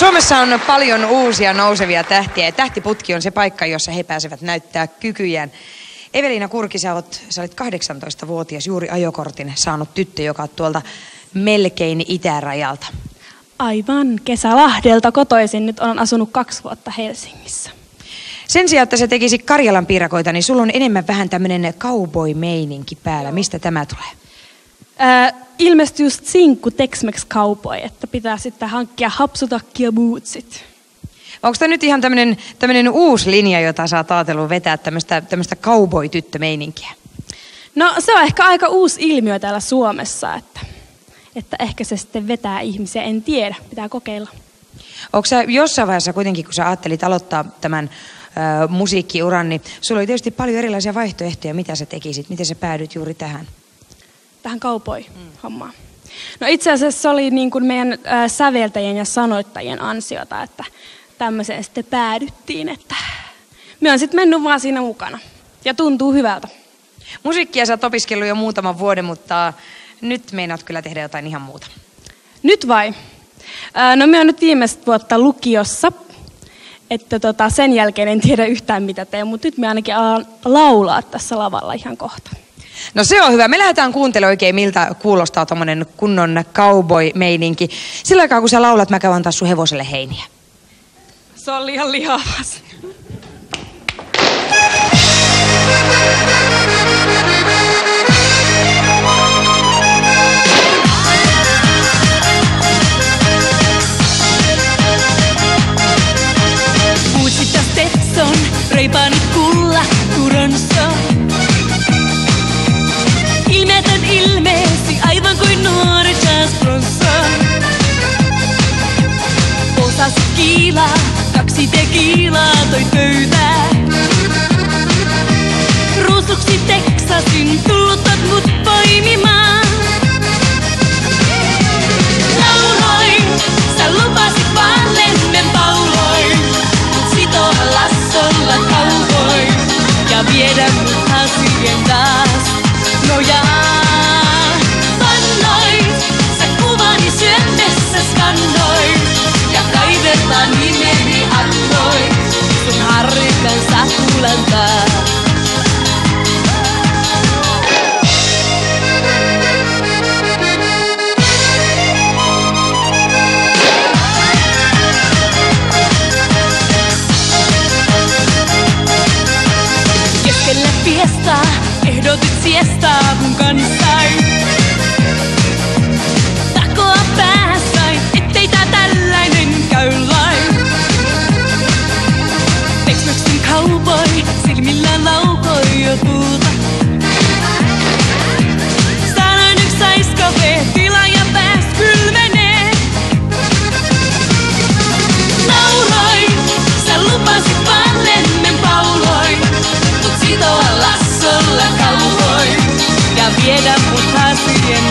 Suomessa on paljon uusia nousevia tähtiä ja tähtiputki on se paikka, jossa he pääsevät näyttää kykyjään. Evelina Kurki, sä, oot, sä olit 18-vuotias, juuri ajokortin saanut tyttö, joka on tuolta melkein itärajalta. Aivan, Kesälahdelta kotoisin. Nyt olen asunut kaksi vuotta Helsingissä. Sen sijaan, että se tekisi Karjalan piirakoita, niin sulla on enemmän vähän tämmöinen cowboy-meininki päällä. Mistä tämä tulee? Äh, ilmestyi just sinkku Tex-Mex Cowboy, että pitää sitten hankkia hapsutakki ja bootsit. Onko tämä nyt ihan tämmöinen, tämmöinen uusi linja, jota oot ajatellut vetää, tämmöistä, tämmöistä cowboy-tyttömeininkiä? No se on ehkä aika uusi ilmiö täällä Suomessa, että, että ehkä se sitten vetää ihmisiä, en tiedä, pitää kokeilla. Onko sä jossain vaiheessa kuitenkin, kun sä ajattelit aloittaa tämän ö, musiikkiuran, niin sulla oli tietysti paljon erilaisia vaihtoehtoja, mitä sä tekisit, miten sä päädyt juuri tähän? Tähän kaupoi-hommaan. No itse asiassa se oli niin kuin meidän säveltäjien ja sanoittajien ansiota, että tämmöiseen sitten päädyttiin, että me on sitten mennyt vaan siinä mukana. Ja tuntuu hyvältä. Musiikkia sä oot opiskellut jo muutaman vuoden, mutta nyt meinaat kyllä tehdä jotain ihan muuta. Nyt vai? Ää, No me on nyt viimeistä vuotta lukiossa, että tota, sen jälkeen en tiedä yhtään mitä teen, mutta nyt me ainakin alan laulaa tässä lavalla ihan kohta. No se on hyvä. Me lähdetään kuuntelemaan oikein, miltä kuulostaa tuommoinen kunnon cowboy-meininki. Sillä aikaa, kun sä laulat, mä käyn antaa sun hevoselle heiniä. Se on liian lihavas. kiilatoi pöytää. Ruusuksi Teksasin tultot mut poimimaan. fiesta, ehdotit siestaa mun kanssa. Takoa päässä. queda putas bien